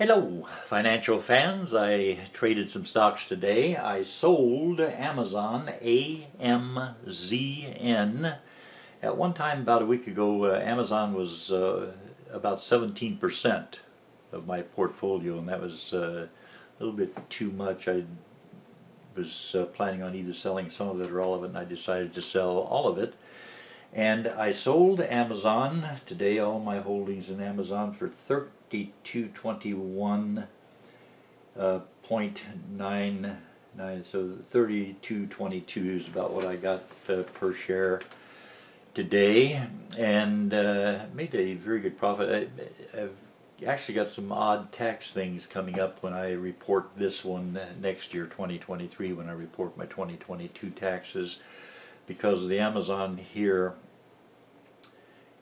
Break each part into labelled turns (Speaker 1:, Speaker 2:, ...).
Speaker 1: Hello, financial fans. I traded some stocks today. I sold Amazon, AMZN. At one time, about a week ago, uh, Amazon was uh, about 17% of my portfolio, and that was uh, a little bit too much. I was uh, planning on either selling some of it or all of it, and I decided to sell all of it. And I sold Amazon. Today, all my holdings in Amazon for 3221 uh, so 3222 is about what I got uh, per share today. And uh, made a very good profit. I, have actually got some odd tax things coming up when I report this one next year 2023 when I report my 2022 taxes because the Amazon here,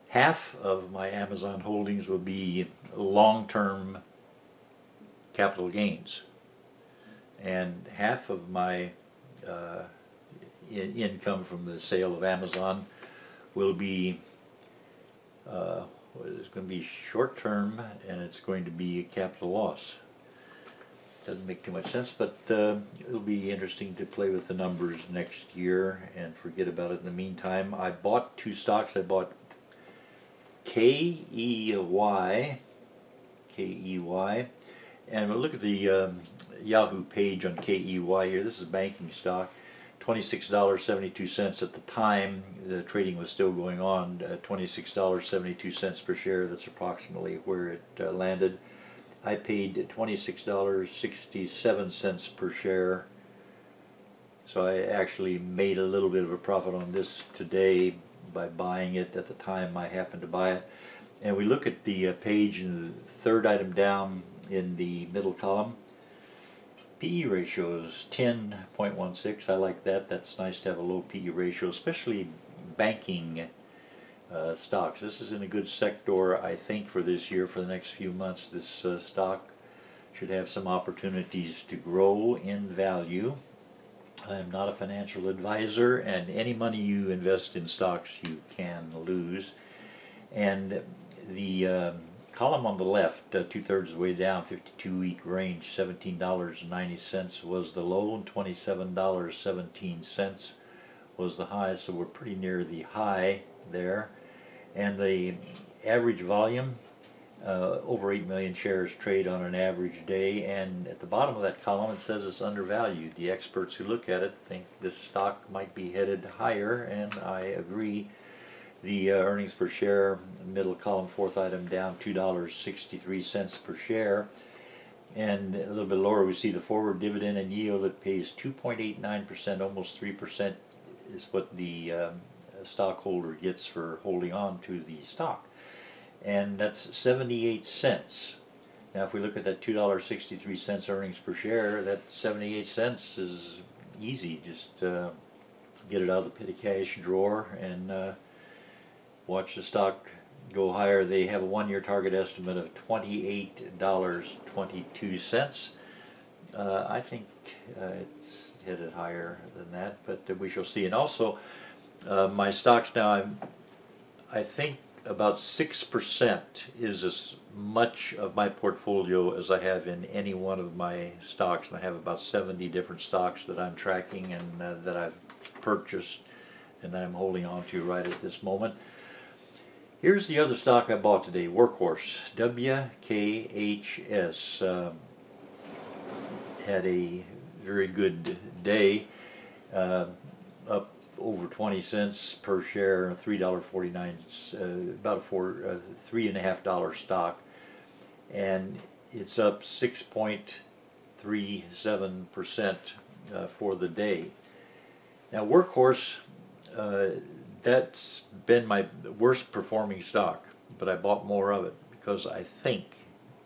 Speaker 1: half of my Amazon holdings will be long-term capital gains. And half of my uh, in income from the sale of Amazon will be uh, it's going to be? Short term and it's going to be a capital loss doesn't make too much sense, but uh, it'll be interesting to play with the numbers next year and forget about it in the meantime. I bought two stocks. I bought KEY, KEY, and we'll look at the um, Yahoo page on KEY here. This is a banking stock. $26.72 at the time the trading was still going on, uh, $26.72 per share. That's approximately where it uh, landed. I paid $26.67 per share. So I actually made a little bit of a profit on this today by buying it at the time I happened to buy it. And we look at the uh, page in the third item down in the middle column. PE ratio is 10.16. I like that. That's nice to have a low PE ratio, especially banking uh, stocks. This is in a good sector, I think, for this year, for the next few months. This uh, stock should have some opportunities to grow in value. I am not a financial advisor, and any money you invest in stocks you can lose. And the um, column on the left, uh, two-thirds of the way down, 52-week range, $17.90 was the low, and $27.17 was the high, so we're pretty near the high there and the average volume uh, over 8 million shares trade on an average day and at the bottom of that column it says it's undervalued. The experts who look at it think this stock might be headed higher and I agree. The uh, earnings per share, middle column, fourth item down $2.63 per share. And a little bit lower we see the forward dividend and yield it pays 2.89%, almost 3% is what the um, stockholder gets for holding on to the stock. And that's 78 cents. Now if we look at that $2.63 earnings per share, that 78 cents is easy. Just uh, get it out of the petty cash drawer and uh, watch the stock go higher. They have a one-year target estimate of $28.22. Uh, I think uh, it's it higher than that, but we shall see. And also, uh, my stocks now, I'm, I think about 6% is as much of my portfolio as I have in any one of my stocks. And I have about 70 different stocks that I'm tracking and uh, that I've purchased and that I'm holding on to right at this moment. Here's the other stock I bought today, Workhorse, WKHS. Um, had a very good day, uh, up over 20 cents per share, $3.49, uh, about a four, uh, three and a half dollar stock. And it's up 6.37% uh, for the day. Now Workhorse, uh, that's been my worst performing stock, but I bought more of it because I think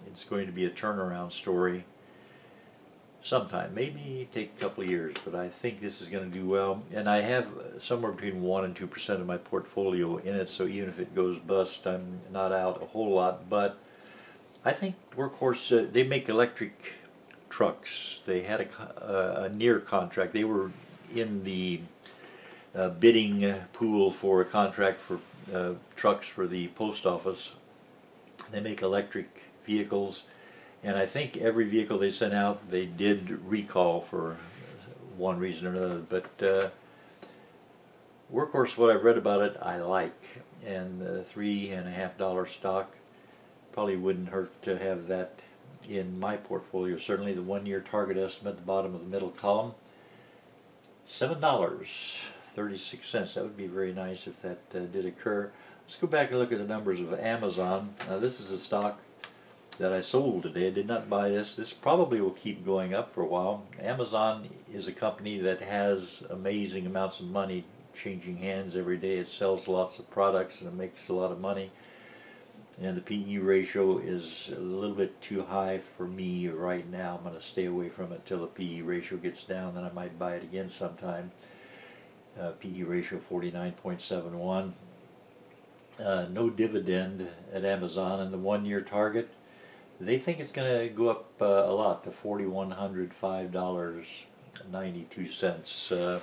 Speaker 1: it's going to be a turnaround story sometime. Maybe take a couple of years, but I think this is going to do well. And I have somewhere between 1 and 2% of my portfolio in it, so even if it goes bust, I'm not out a whole lot. But I think Workhorse, uh, they make electric trucks. They had a, uh, a near contract. They were in the uh, bidding pool for a contract for uh, trucks for the post office. They make electric vehicles And I think every vehicle they sent out, they did recall for one reason or another. But uh, Workhorse, what I've read about it, I like. And the three and a half dollar stock probably wouldn't hurt to have that in my portfolio. Certainly the one year target estimate at the bottom of the middle column, seven dollars thirty six cents. That would be very nice if that uh, did occur. Let's go back and look at the numbers of Amazon. Now this is a stock that I sold today. I did not buy this. This probably will keep going up for a while. Amazon is a company that has amazing amounts of money changing hands every day. It sells lots of products and it makes a lot of money. And the PE ratio is a little bit too high for me right now. I'm going to stay away from it till the PE ratio gets down. Then I might buy it again sometime. Uh, PE ratio 49.71. Uh, no dividend at Amazon, and the one-year target, they think it's going to go up uh, a lot to forty-one hundred five dollars ninety-two cents. Uh,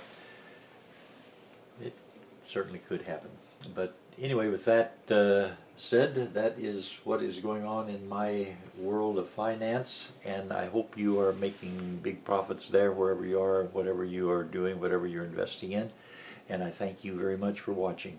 Speaker 1: it certainly could happen, but anyway, with that uh, said, that is what is going on in my world of finance, and I hope you are making big profits there wherever you are, whatever you are doing, whatever you're investing in. And I thank you very much for watching.